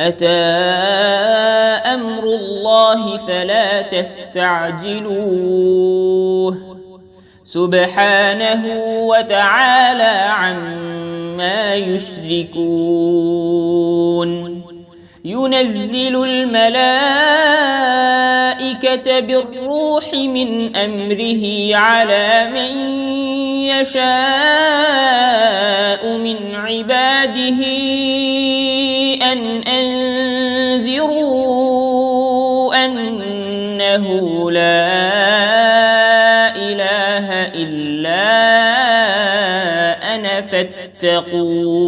أتى أمر الله فلا تستعجلوه. سبحانه وتعالى عما يشركون. ينزل الملائكة بالروح من أمره على من يشاء من عباده. أن أنذروا أنه لا إله إلا أنا فاتقون.